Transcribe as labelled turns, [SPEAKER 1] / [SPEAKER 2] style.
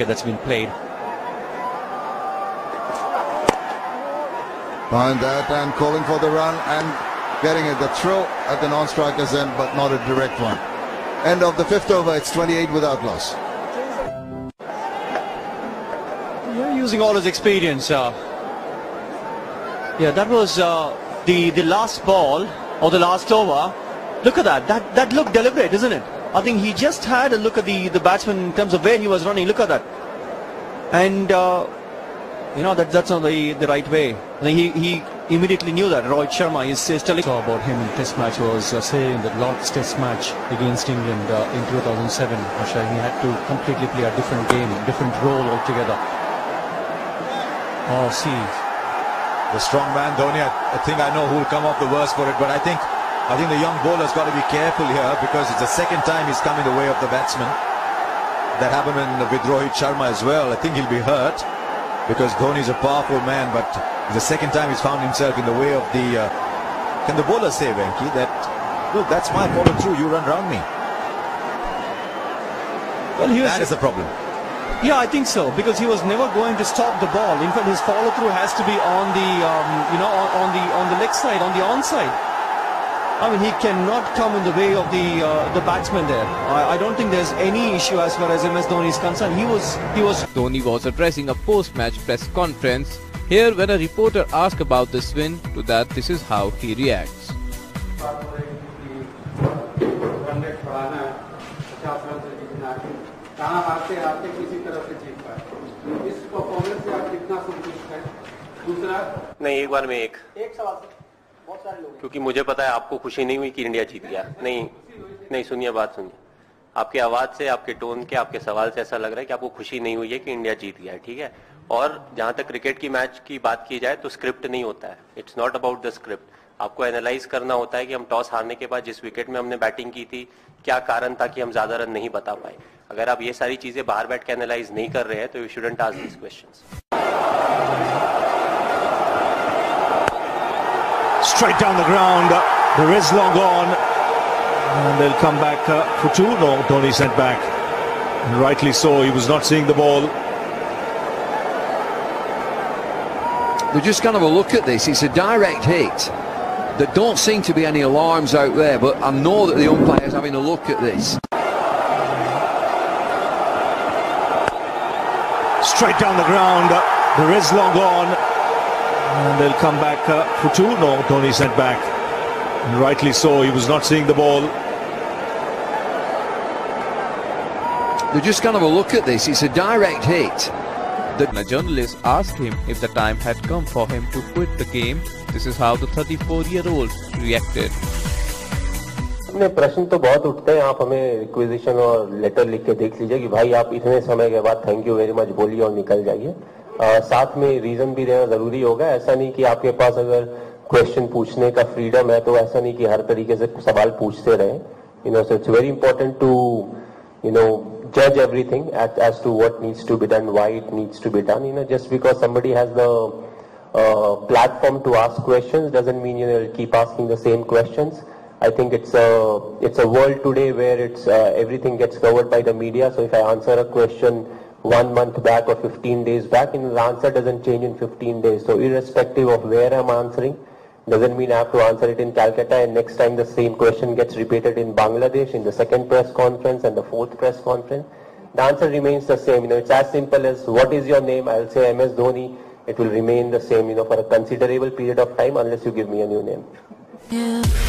[SPEAKER 1] cricket that's been played.
[SPEAKER 2] Behind that and calling for the run and getting it. The throw at the non-striker's end, but not a direct one. End of the fifth over. It's 28 without loss.
[SPEAKER 1] You're using all his experience. Uh, yeah, that was uh, the the last ball or the last over. Look at that. That that looked deliberate, isn't it? I think he just had a look at the the batsman in terms of where he was running. Look at that. And uh, you know that that's not the the right way. I think he he immediately knew that. Roy Sharma is, is telling
[SPEAKER 3] saw about him in Test match was uh, saying that Lord's Test match against England uh, in 2007. Asha, he had to completely play a different game, different role altogether. Oh, see,
[SPEAKER 4] The strong man Dhoni, I, I think I know who will come off the worst for it, but I think I think the young bowler's got to be careful here because it's the second time he's come in the way of the batsman. That happened in, with Rohit Sharma as well. I think he'll be hurt because Dhoni is a powerful man, but the second time he's found himself in the way of the. Uh, can the bowler say, Venki, that look, that's my follow through, you run round me?
[SPEAKER 1] well, he was
[SPEAKER 4] That is the problem.
[SPEAKER 1] Yeah, I think so because he was never going to stop the ball. In fact, his follow through has to be on the um, you know on, on the on the leg side, on the onside. I mean, he cannot come in the way of the uh, the batsman there. I, I don't think there's any issue as far as MS Dhoni is concerned. He was he was
[SPEAKER 5] Dhoni was addressing a post-match press conference. Here, when a reporter asked about this win, to that this is how he reacts.
[SPEAKER 6] Hundred बढ़ाना है पचास run से जीतना है कहाँ हारते हारते किसी तरह से जीत पाए इस परफॉर्मेंस से आप कितना संतुष्ट हैं दूसरा
[SPEAKER 7] नहीं एक बार में एक
[SPEAKER 6] एक सवाल से बहुत सारे लोग
[SPEAKER 7] क्योंकि मुझे पता है आपको खुशी नहीं हुई कि इंडिया जीत गया। नहीं नहीं, सुनिए बात, सुनिए। आपके आवाज़ से, आपके टोन के, आपके सवाल से ऐसा लग रहा है कि आपको खुशी नहीं हुई है कि इंडिया जीत गया है, ठीक है? और जहाँ तक क्रिकेट की मैच की बात की जाए तो स्क्रिप्ट नहीं होता है। It's not about the script आपको एनालाइज करना होता है कि हम टॉस हारने के बाद जिस विकेट में हमने बैटिंग की थी, क्या कारण था कि हम ज़्यादा रन नहीं बता पाए? अगर आप ये सारी चीज़ें बाहर बैठ के एनालाइज नहीं कर रहे हैं तो you shouldn't ask this questions
[SPEAKER 8] straight down the ground. There is long on. And they'll come back uh, for two. No, Dhoni sent back. And rightly so. He was not seeing the ball.
[SPEAKER 9] They're just going to have a look at this. It's a direct hit. There don't seem to be any alarms out there, but I know that the umpire is having a look at this.
[SPEAKER 8] Straight down the ground. There is long on. And they'll come back uh, for two. No, Dhoni sent back. And rightly so, he was not seeing the ball.
[SPEAKER 9] They're just kind of a look at this. It's a direct hit.
[SPEAKER 5] The journalist asked him if the time had come for him to quit the game. This is how the 34-year-old reacted.
[SPEAKER 10] अपने प्रश्न तो बहुत उठते हैं आप हमें requisition और letter लिख के देख लीजिए कि भाई आप इतने समय के बाद थैंक यू वेरी मच बोलिए और निकल जाइए साथ में रीजन भी रहना ज़रूरी होगा। ऐसा नहीं कि आपके पास अगर क्वेश्चन पूछने का फ्रीडम है तो ऐसा नहीं कि हर तरीके से सवाल पूछते रहे। You know so it's very important to you know जज everything at as to what needs to be done why it needs to be done you know just because somebody has platform to ask question doesn't mean you keep asking the same question I think it's it's a world today where it's everything gets covered by the media so if I answer a question one month back or 15 days back and the answer doesn't change in 15 days so irrespective of where i'm answering doesn't mean I have to answer it in Calcutta and next time the same question gets repeated in Bangladesh in the second press conference and the fourth press conference. The answer remains the same. You know, it's as simple as what is your name? I'll say MS Dhoni. It will remain the same, you know, for a considerable period of time unless you give me a new name.
[SPEAKER 11] Yeah.